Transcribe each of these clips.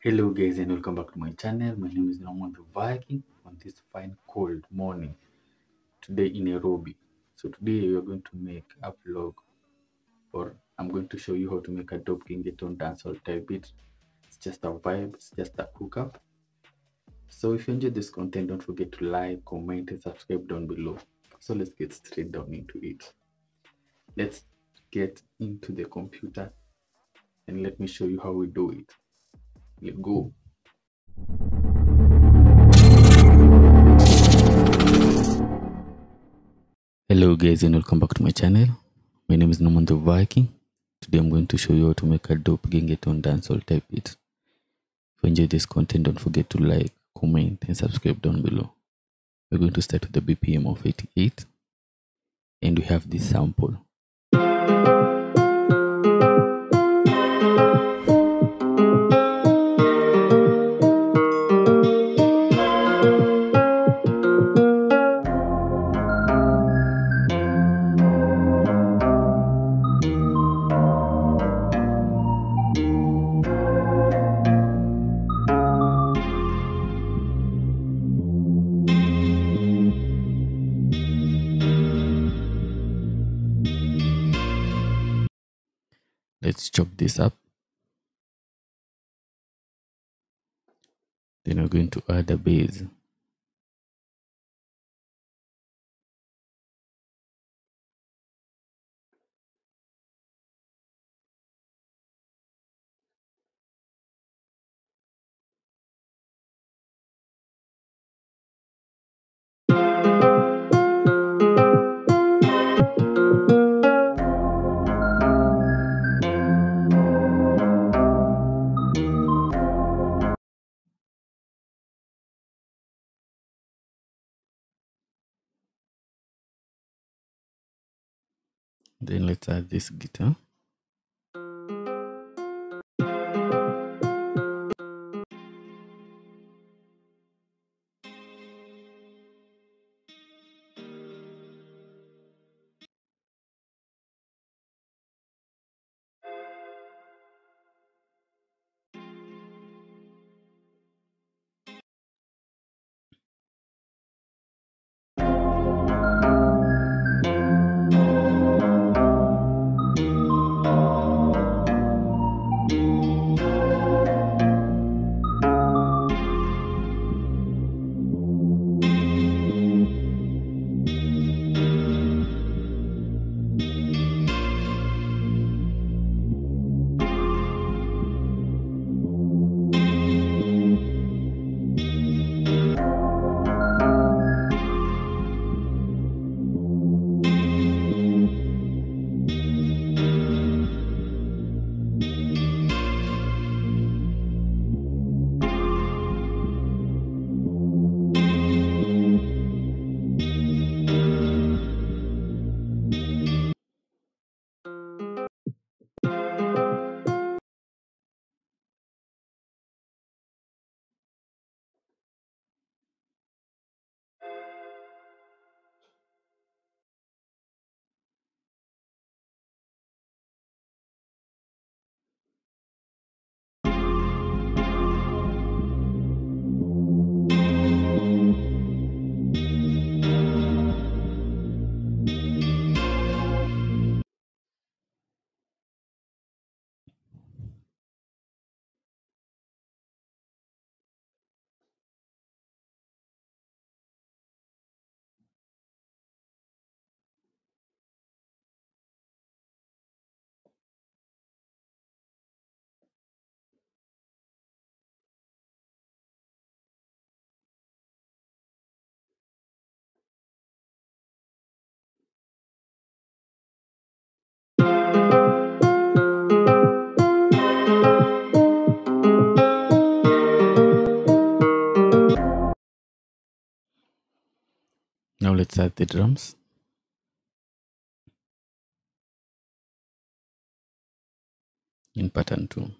Hello guys and welcome back to my channel. My name is Norman the Viking on this fine cold morning today in Nairobi. So today we are going to make a vlog or I'm going to show you how to make a dope Gengetone dancehall type beat. It's just a vibe, it's just a hookup. So if you enjoyed this content, don't forget to like, comment and subscribe down below. So let's get straight down into it. Let's get into the computer and let me show you how we do it. Let's go. Hello guys and welcome back to my channel. My name is Norman the Viking. Today I'm going to show you how to make a dope Gengeton dancehall type beat. If you enjoy this content, don't forget to like, comment and subscribe down below. We're going to start with the BPM of 88 and we have this sample. Let's chop this up. Then we're going to add a bass. Then let's add this guitar. Let's add the drums. In pattern 2.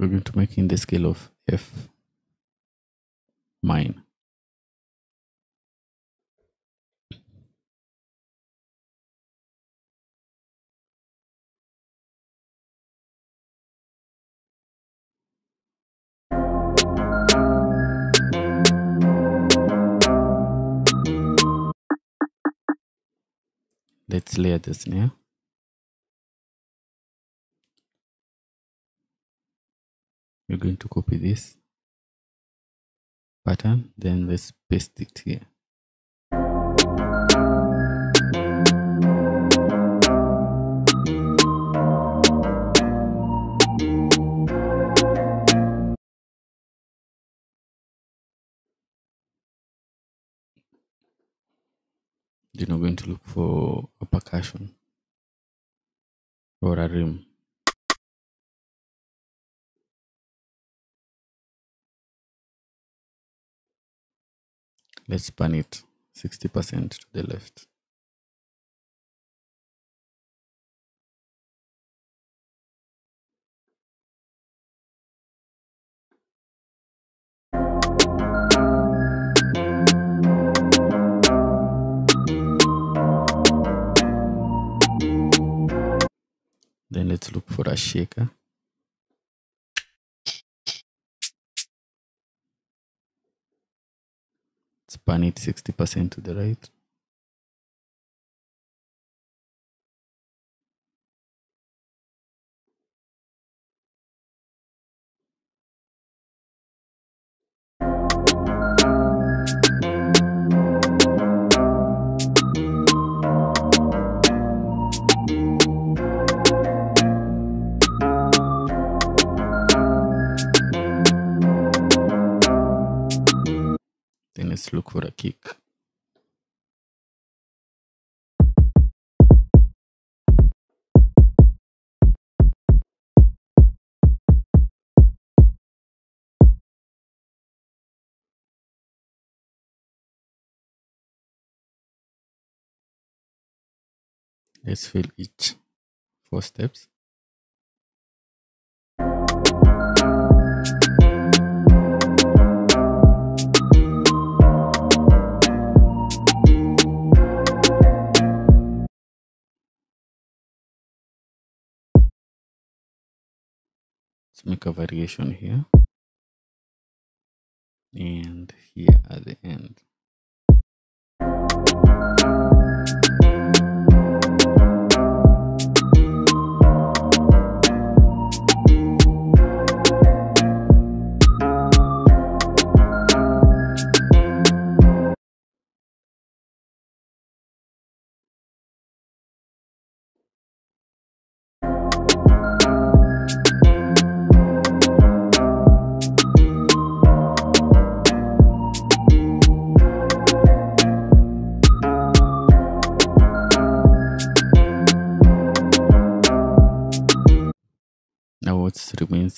We're going to make in the scale of F minor. Let's layer the snare. We're going to copy this pattern, then let's paste it here. Then we're going to look for a percussion or a rim. Let's pan it 60% to the left. Then let's look for a shaker. Span it 60% to the right. Look for a kick. Let's fill each four steps. Let's make a variation here and here at the end.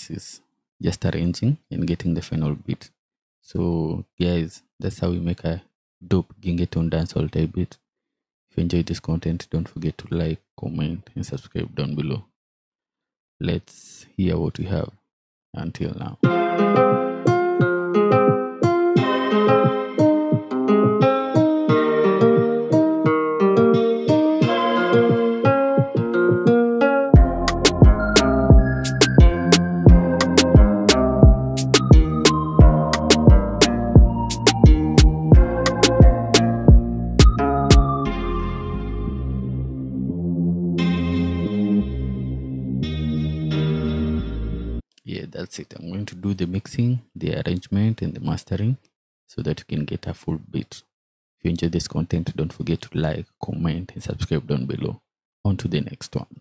Remains is just arranging and getting the final beat. So guys, that's how we make a dope Gengetone dancehall type beat. If you enjoyed this content, don't forget to like, comment, and subscribe down below. Let's hear what we have until now. That's it. I'm going to do the mixing the arrangement and the mastering so that you can get a full beat. If you enjoy this content don't forget to like comment and subscribe down below. On to the next one